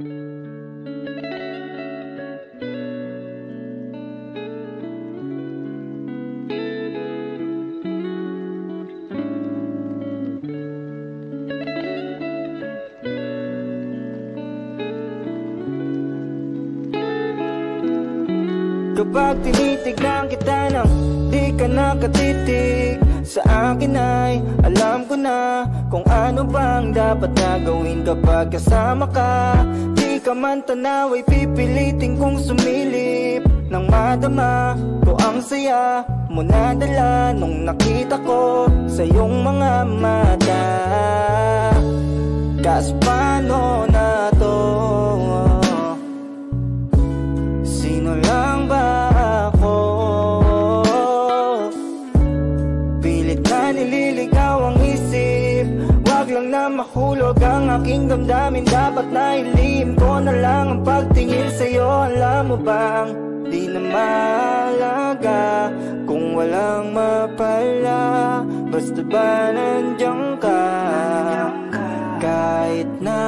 Kapag tinitignan kita nang di ka nakatitig Sa akin ay alam ko na Kung ano bang dapat na gawin kapag kasama ka. Di ka man tanaw ay pipilitin kong sumilip Nang madama ko ang saya mo nadala Nung nakita ko sa iyong mga mata mahulog ang aking damdamin. Dapat na ilihim ko na lang ang pagtingin sa'yo. Alam mo bang di na malaga Kung walang mapala? Basta ba nandiyan ka? Kahit na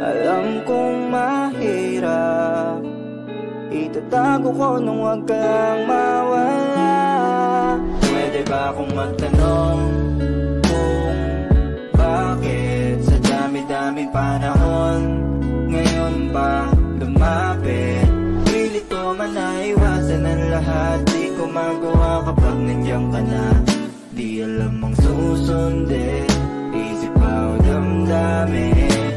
alam kong mahirap Itatago ko nung wag kang mawala ba akong magtanong daming panahon Ngayon ba lumapit? Pilit ko man na iwasan ang lahat Di ko magawa kapag nandiyan ka na. Di alam ang susundin Isip pa o damdamin.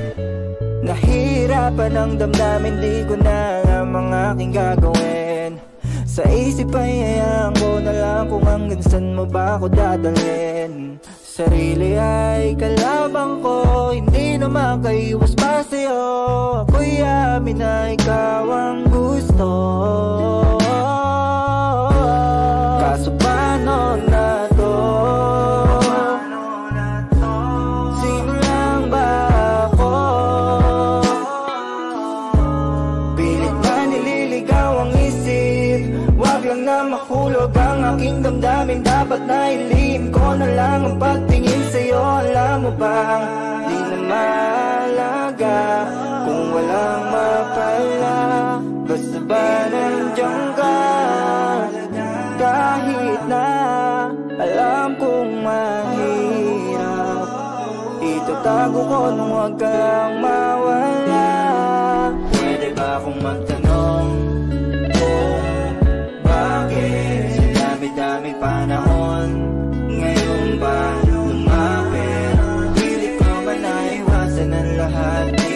Nahirapan ang damdamin Di ko na alam ang aking gagawin Sa isip ay hayaan ko na lang Kung hanggang saan mo ba ako dadalhin. Sarili ay kalabang ko Hindi na makaiwas pa sa'yo. Ako'y amin na ikaw ang gusto lang na mahulog ang aking damdamin. Dapat na ilim ko na lang ang pag mo bang di na malaga Kung walang mapala. Basta ba nandiyan ka Kahit na alam kong mahirap. Itatago ko nung wag kang mawala dami-dami panahon Ngayon ba Mm-hmm.